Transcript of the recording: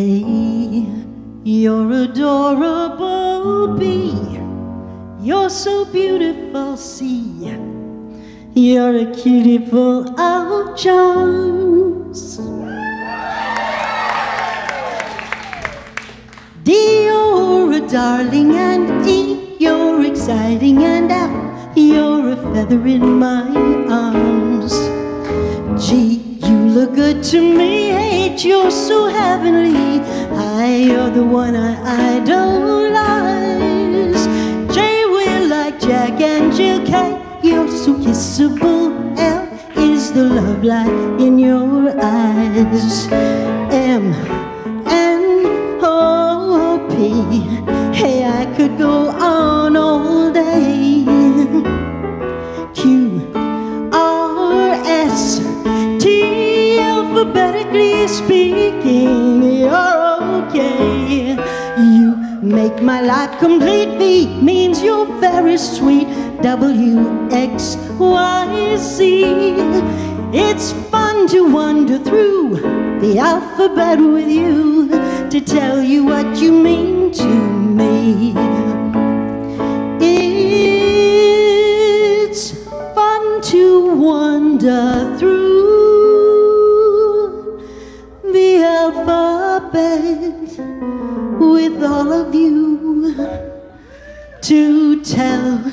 A, you're adorable. B, you're so beautiful. C, you're a cutie full of charms. D, you're a darling, and E, you're exciting, and F, you're a feather in my arms. G, look good to me. H, you're so heavenly. I, you're the one I idolize. J, we're like Jack and Jill. K, you're so kissable. L is the love light in your eyes. M, N, O, P. Hey, I could go alphabetically speaking, you're okay. You make my life complete. V means you're very sweet. W, X, Y, Z. It's fun to wander through the alphabet with you to tell you what you mean to me. It's fun to wander through alphabet with all of you to tell